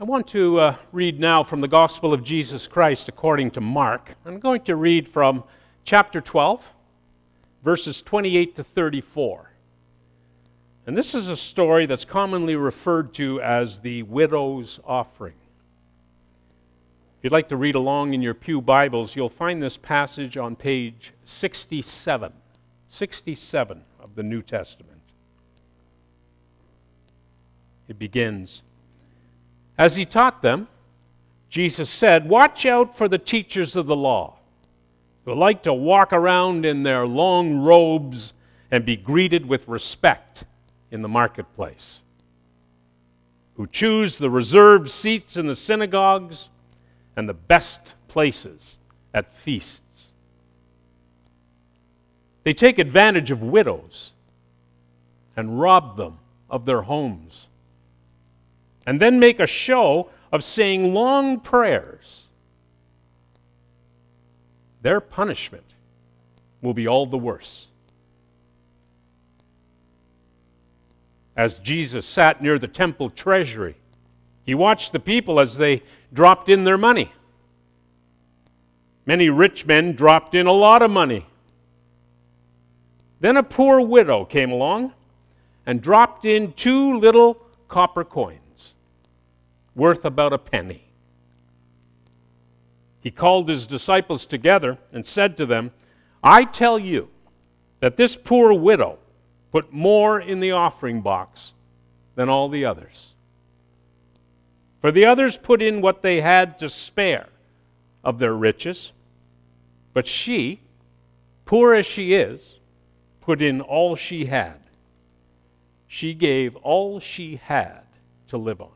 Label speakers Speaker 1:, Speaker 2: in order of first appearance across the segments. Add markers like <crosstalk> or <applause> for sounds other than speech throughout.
Speaker 1: I want to uh, read now from the Gospel of Jesus Christ according to Mark. I'm going to read from chapter 12, verses 28 to 34. And this is a story that's commonly referred to as the widow's offering. If you'd like to read along in your Pew Bibles, you'll find this passage on page 67, 67 of the New Testament. It begins As he taught them, Jesus said, Watch out for the teachers of the law, who like to walk around in their long robes and be greeted with respect in the marketplace, who choose the reserved seats in the synagogues and the best places at feasts. They take advantage of widows and rob them of their homes and then make a show of saying long prayers, their punishment will be all the worse. As Jesus sat near the temple treasury, he watched the people as they dropped in their money. Many rich men dropped in a lot of money. Then a poor widow came along and dropped in two little copper coins worth about a penny. He called his disciples together and said to them, I tell you that this poor widow put more in the offering box than all the others. For the others put in what they had to spare of their riches, but she, poor as she is, put in all she had. She gave all she had to live on.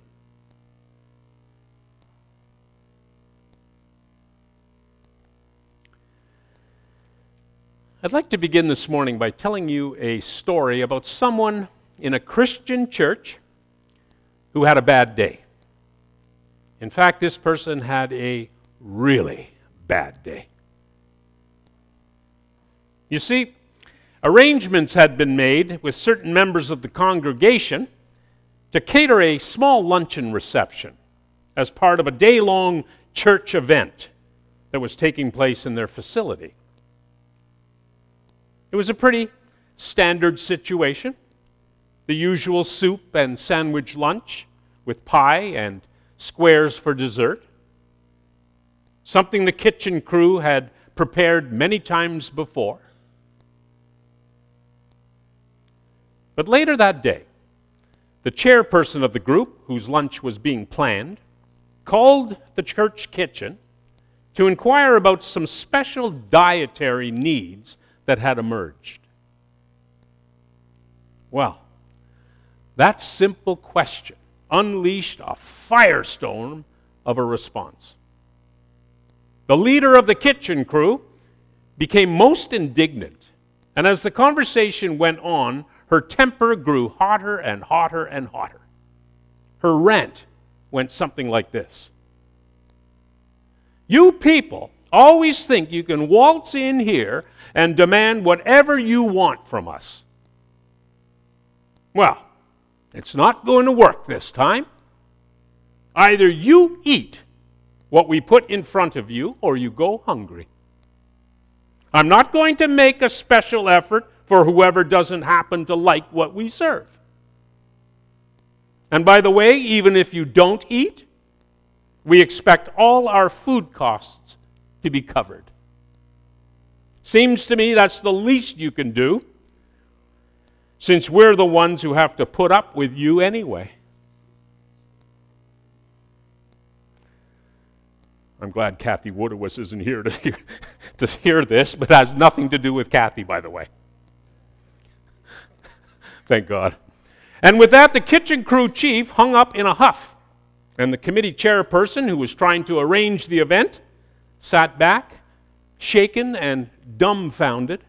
Speaker 1: I'd like to begin this morning by telling you a story about someone in a Christian church who had a bad day. In fact, this person had a really bad day. You see, arrangements had been made with certain members of the congregation to cater a small luncheon reception as part of a day long church event that was taking place in their facility. It was a pretty standard situation. The usual soup and sandwich lunch with pie and squares for dessert. Something the kitchen crew had prepared many times before. But later that day, the chairperson of the group, whose lunch was being planned, called the church kitchen to inquire about some special dietary needs that had emerged? Well, that simple question unleashed a firestorm of a response. The leader of the kitchen crew became most indignant, and as the conversation went on, her temper grew hotter and hotter and hotter. Her rant went something like this You people always think you can waltz in here and demand whatever you want from us. Well, it's not going to work this time. Either you eat what we put in front of you or you go hungry. I'm not going to make a special effort for whoever doesn't happen to like what we serve. And by the way, even if you don't eat, we expect all our food costs to be covered. Seems to me that's the least you can do, since we're the ones who have to put up with you anyway. I'm glad Kathy Woodowis isn't here to hear, <laughs> to hear this, but has nothing to do with Kathy, by the way. Thank God. And with that, the kitchen crew chief hung up in a huff. And the committee chairperson, who was trying to arrange the event, sat back, shaken and dumbfounded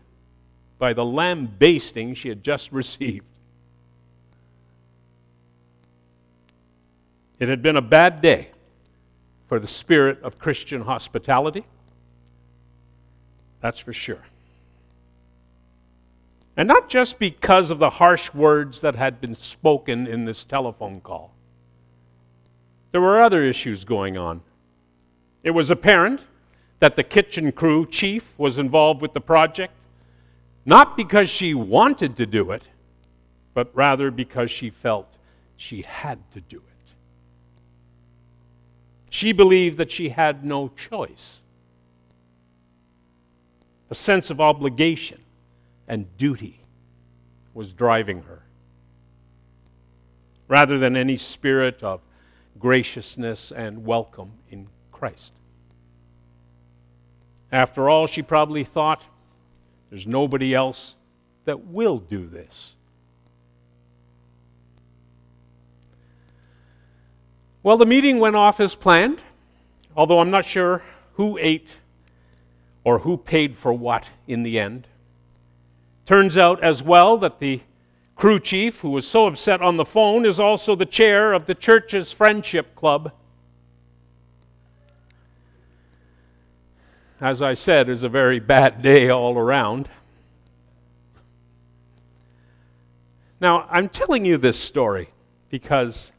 Speaker 1: by the lambasting she had just <laughs> received. It had been a bad day for the spirit of Christian hospitality. That's for sure. And not just because of the harsh words that had been spoken in this telephone call. there were other issues going on. It was apparent that the kitchen crew chief was involved with the project, not because she wanted to do it, but rather because she felt she had to do it. She believed that she had no choice. A sense of obligation and duty was driving her, rather than any spirit of graciousness and welcome in Christ. After all, she probably thought, there's nobody else that will do this. Well, the meeting went off as planned, although I'm not sure who ate or who paid for what in the end. Turns out as well that the crew chief, who was so upset on the phone, is also the chair of the church's friendship club. As I said, is a very bad day all around. Now, I'm telling you this story because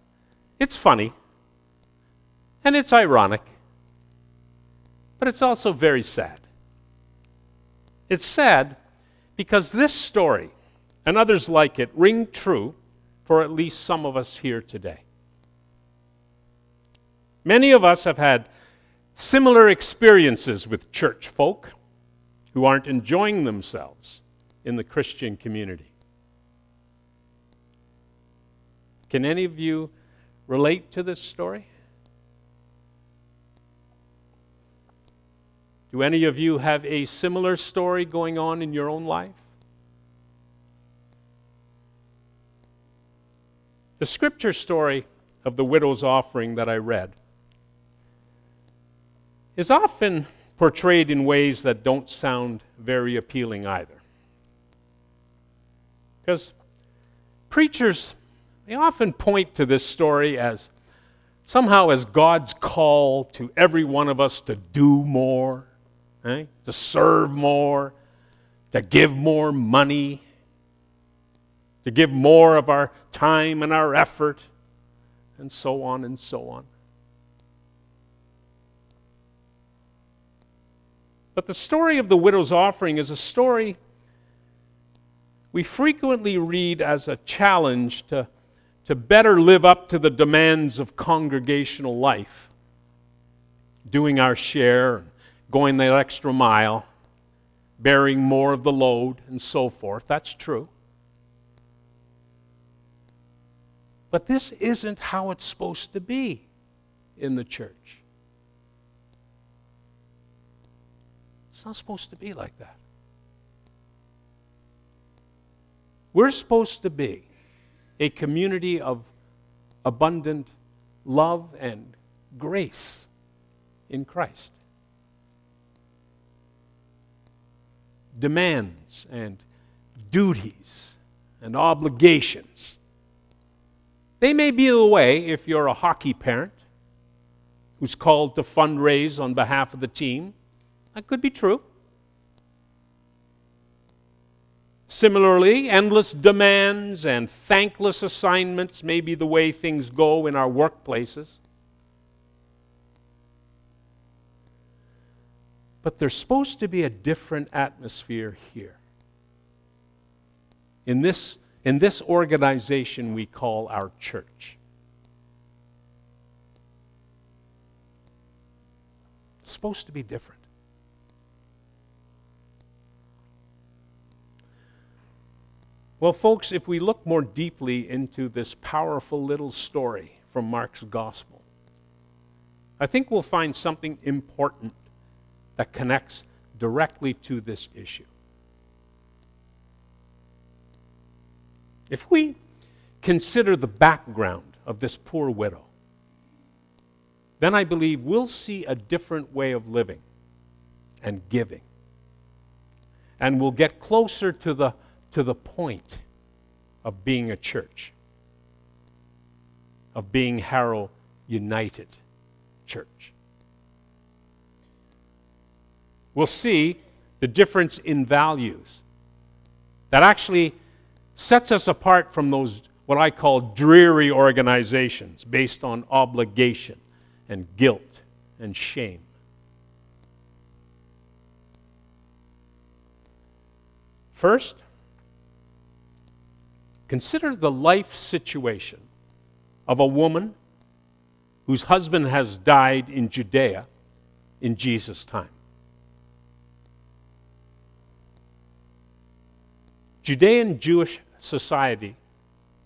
Speaker 1: it's funny and it's ironic, but it's also very sad. It's sad because this story and others like it ring true for at least some of us here today. Many of us have had similar experiences with church folk who aren't enjoying themselves in the Christian community. Can any of you relate to this story? Do any of you have a similar story going on in your own life? The scripture story of the widow's offering that I read is often portrayed in ways that don't sound very appealing either. Because preachers, they often point to this story as somehow as God's call to every one of us to do more, eh? to serve more, to give more money, to give more of our time and our effort, and so on and so on. But the story of the widow's offering is a story we frequently read as a challenge to, to better live up to the demands of congregational life, doing our share, going the extra mile, bearing more of the load, and so forth. That's true. But this isn't how it's supposed to be in the church. It's not supposed to be like that. We're supposed to be a community of abundant love and grace in Christ. Demands and duties and obligations they may be the way if you're a hockey parent who's called to fundraise on behalf of the team. That could be true. Similarly, endless demands and thankless assignments may be the way things go in our workplaces. But there's supposed to be a different atmosphere here. In this in this organization we call our church. It's supposed to be different. Well, folks, if we look more deeply into this powerful little story from Mark's gospel, I think we'll find something important that connects directly to this issue. If we consider the background of this poor widow, then I believe we'll see a different way of living and giving. And we'll get closer to the, to the point of being a church, of being Harrow United Church. We'll see the difference in values that actually sets us apart from those what I call dreary organizations based on obligation and guilt and shame. First, consider the life situation of a woman whose husband has died in Judea in Jesus' time. Judean Jewish society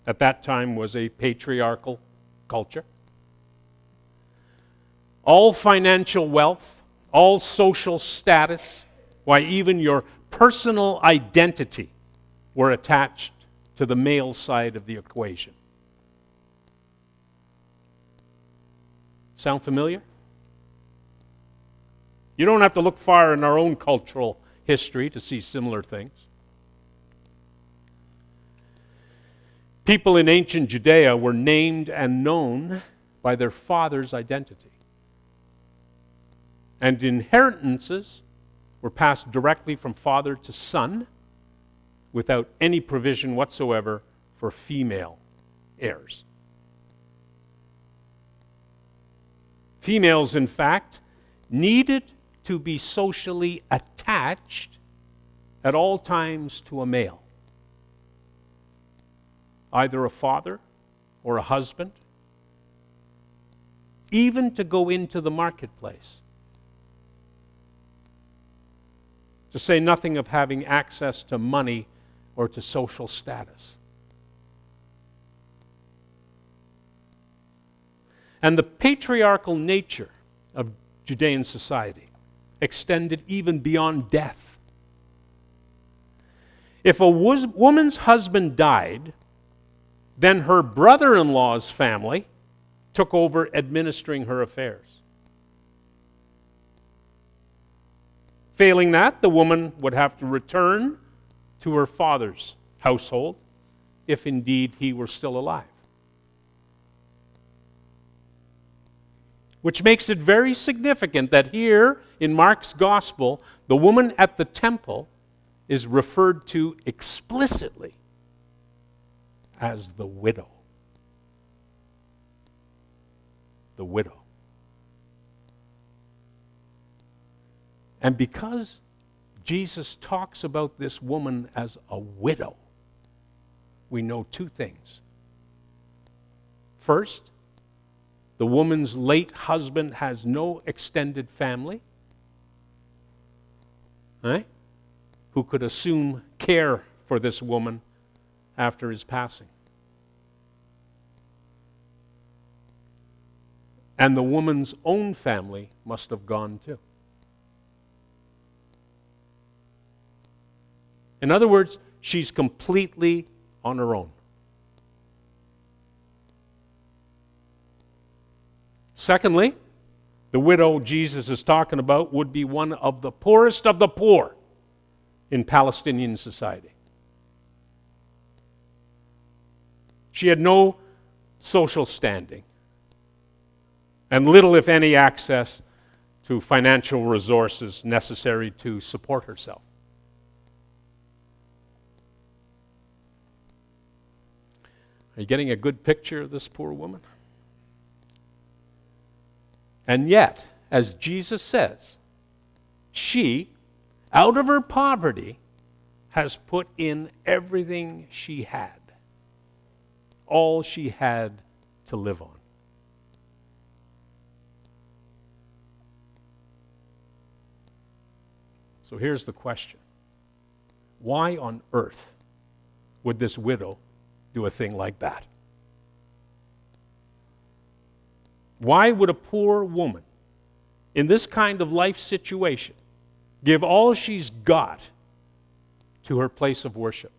Speaker 1: at that time was a patriarchal culture. All financial wealth, all social status, why, even your personal identity were attached to the male side of the equation. Sound familiar? You don't have to look far in our own cultural history to see similar things. People in ancient Judea were named and known by their father's identity. And inheritances were passed directly from father to son without any provision whatsoever for female heirs. Females, in fact, needed to be socially attached at all times to a male, either a father or a husband, even to go into the marketplace. To say nothing of having access to money or to social status. And the patriarchal nature of Judean society extended even beyond death. If a woman's husband died, then her brother in law's family took over administering her affairs. Failing that, the woman would have to return to her father's household if indeed he were still alive. which makes it very significant that here in Mark's gospel, the woman at the temple is referred to explicitly as the widow. The widow. And because Jesus talks about this woman as a widow, we know two things. First, the woman's late husband has no extended family right? who could assume care for this woman after his passing. And the woman's own family must have gone too. In other words, she's completely on her own. Secondly, the widow Jesus is talking about would be one of the poorest of the poor in Palestinian society. She had no social standing and little, if any, access to financial resources necessary to support herself. Are you getting a good picture of this poor woman? And yet, as Jesus says, she, out of her poverty, has put in everything she had, all she had to live on. So here's the question Why on earth would this widow do a thing like that? Why would a poor woman in this kind of life situation give all she's got to her place of worship?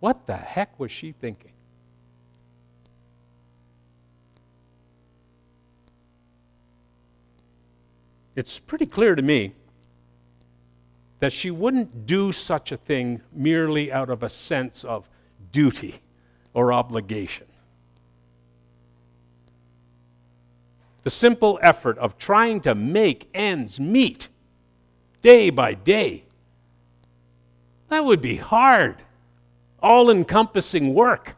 Speaker 1: What the heck was she thinking? It's pretty clear to me that she wouldn't do such a thing merely out of a sense of duty or obligation. the simple effort of trying to make ends meet day by day. That would be hard. all encompassing work.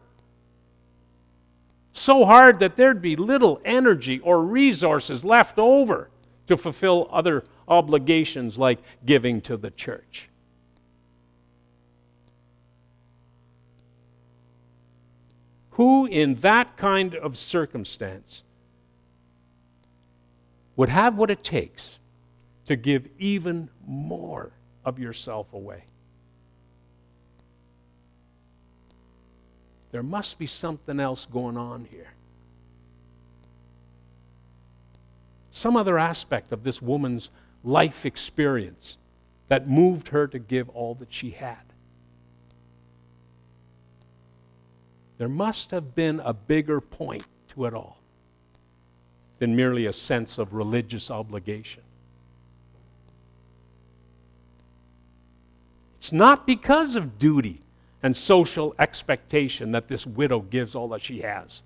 Speaker 1: So hard that there'd be little energy or resources left over to fulfill other obligations like giving to the church. Who, in that kind of circumstance, would have what it takes to give even more of yourself away? There must be something else going on here. Some other aspect of this woman's life experience that moved her to give all that she had. There must have been a bigger point to it all than merely a sense of religious obligation. It's not because of duty and social expectation that this widow gives all that she has.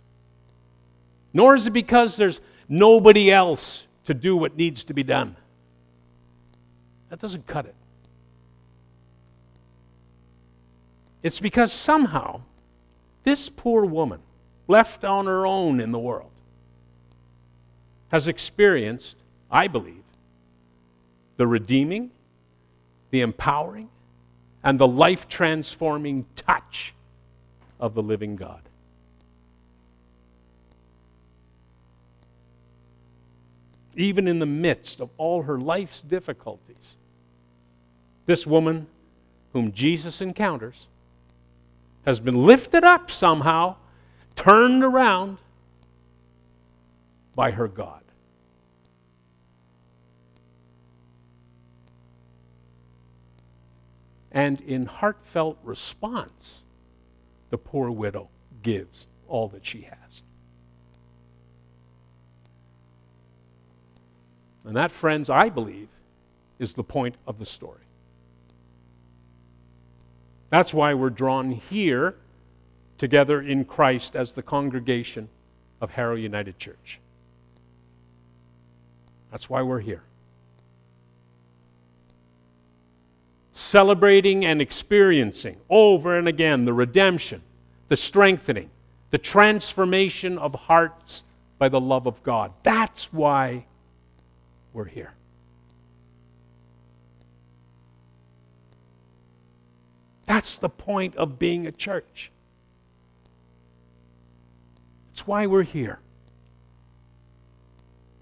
Speaker 1: Nor is it because there's nobody else to do what needs to be done. That doesn't cut it. It's because somehow this poor woman, left on her own in the world, has experienced, I believe, the redeeming, the empowering, and the life transforming touch of the living God. Even in the midst of all her life's difficulties, this woman, whom Jesus encounters, has been lifted up somehow, turned around by her God. And in heartfelt response, the poor widow gives all that she has. And that, friends, I believe, is the point of the story. That's why we're drawn here together in Christ as the congregation of Harrow United Church. That's why we're here. Celebrating and experiencing over and again the redemption, the strengthening, the transformation of hearts by the love of God. That's why we're here. That's the point of being a church. It's why we're here.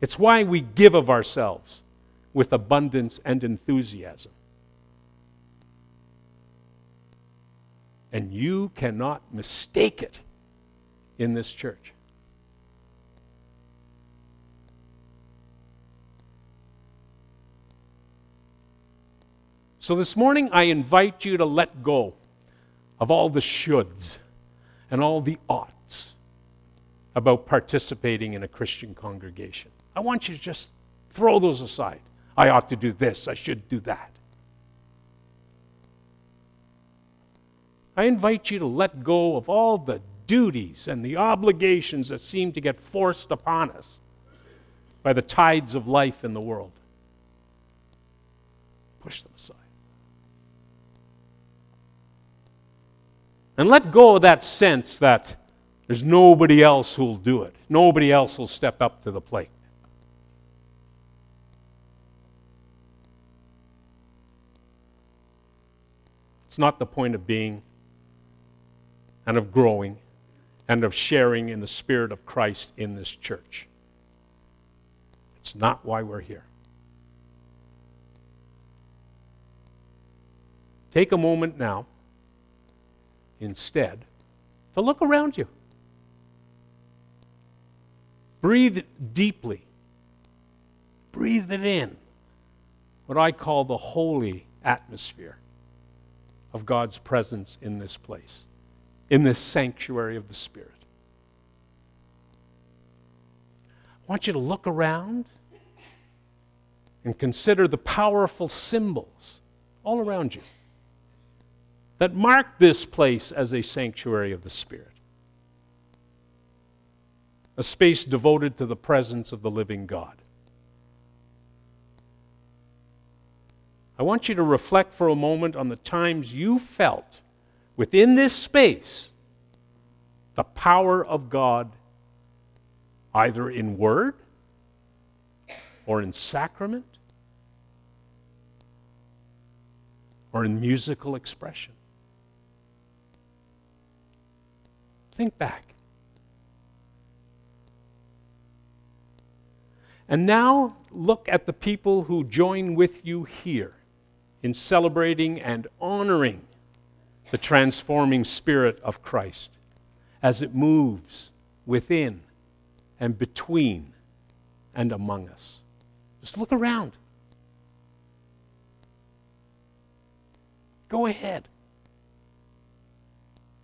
Speaker 1: It's why we give of ourselves with abundance and enthusiasm. And you cannot mistake it in this church. So this morning, I invite you to let go of all the shoulds and all the oughts about participating in a Christian congregation. I want you to just throw those aside. I ought to do this, I should do that. I invite you to let go of all the duties and the obligations that seem to get forced upon us by the tides of life in the world. Push them aside. And let go of that sense that there's nobody else who'll do it, nobody else will step up to the plate. It's not the point of being and of growing and of sharing in the Spirit of Christ in this church. It's not why we're here. Take a moment now instead to look around you. Breathe deeply. Breathe it in. What I call the holy atmosphere of God's presence in this place, in this sanctuary of the Spirit. I want you to look around and consider the powerful symbols all around you that mark this place as a sanctuary of the Spirit, a space devoted to the presence of the living God. I want you to reflect for a moment on the times you felt within this space the power of God, either in word or in sacrament or in musical expression. Think back. And now look at the people who join with you here in celebrating and honoring the transforming Spirit of Christ as it moves within and between and among us. Just look around. Go ahead.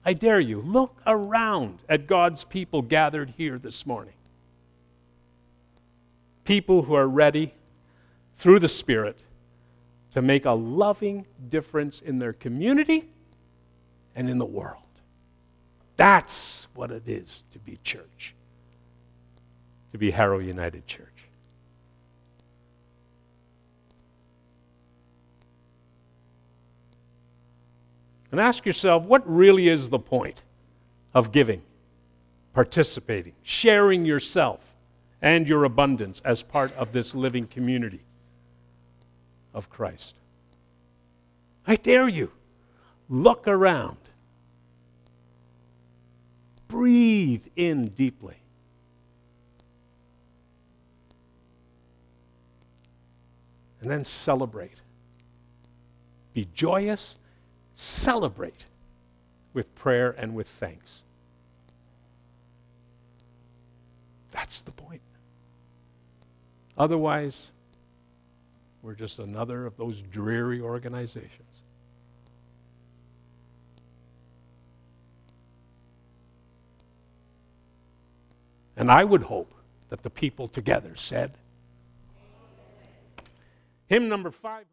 Speaker 1: I dare you, look around at God's people gathered here this morning. People who are ready, through the Spirit, to make a loving difference in their community and in the world. That's what it is to be church, to be Harrow United Church. And ask yourself what really is the point of giving, participating, sharing yourself and your abundance as part of this living community of Christ? I dare you, look around, breathe in deeply. And then celebrate. Be joyous celebrate with prayer and with thanks. That's the point. Otherwise, we're just another of those dreary organizations. And I would hope that the people together said, Hymn number five.